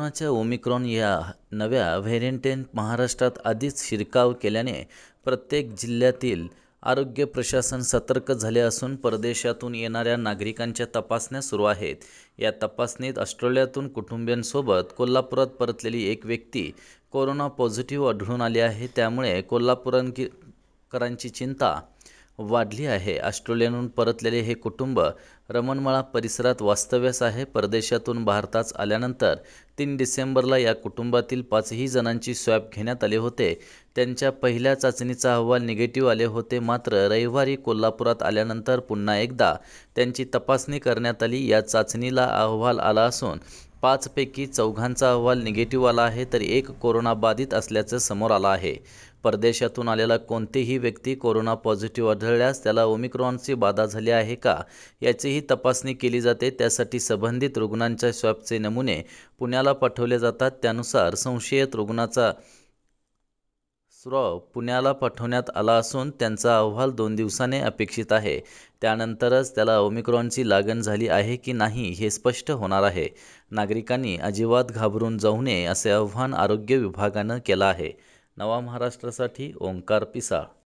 कोरोनाच्या ओमिक्रॉन या नव्या व्हेरियंटेन महाराष्ट्रात आधीच शिरकाव केल्याने प्रत्येक जिल्ह्यातील आरोग्य प्रशासन सतर्क झाले असून परदेशातून येणाऱ्या नागरिकांच्या तपासण्या सुरू आहेत. या तपासणीत ऑस्ट्रेलियातून कुटुंबियांसोबत कोल्हापुरात परतलेली एक व्यक्ती कोरोना पॉझिटिव्ह आढळून आली आहे. त्यामुळे कोल्हापूरकरांची चिंता वाढली आहे. ऑस्ट्रेलियाहून परतलेले हे कुटुंब रमणमाळा परिसरात वास्तव्यास आहे. परदेशातून भारतात आल्यानंतर तीन डिसेंबरला या कुटुंबातील पाचही जणांची स्वॅब घेण्यात आले होते. त्यांच्या पहिल्या चाचणीचा अहवाल निगेटिव्ह आले होते. मात्र रविवारी कोल्हापुरात आल्यानंतर पुन्हा एकदा त्यांची तपासणी करण्यात आली. या चाचणीला अहवाल आला असून पाचपैकी चौघांचा अहवाल निगेटिव्ह आला आहे तर एक कोरोनाबाधित असल्याचं समोर आलं आहे. परदेशातून आलेला कोणतीही व्यक्ती कोरोना पॉझिटिव्ह आढळल्यास त्याला ओमिक्रॉनची बाधा झाली आहे का याचीही तपासणी केली जाते. त्यासाठी संबंधित रुग्णांच्या स्वॅबचे नमुने पुण्याला पाठवले जातात. त्यानुसार संशयित रुग्णाचा स्वॅब पुण्याला पाठवण्यात आला असून त्यांचा अहवाल दोन दिवसांनी अपेक्षित आहे. त्यानंतरच त्याला ओमिक्रॉनची लागण झाली आहे की नाही हे स्पष्ट होणार आहे. नागरिकांनी अजिबात घाबरून जाऊ नये असे आव्हान आरोग्य विभागानं केलं आहे. नवा महाराष्ट्रासाठी ओंकार पिसाळ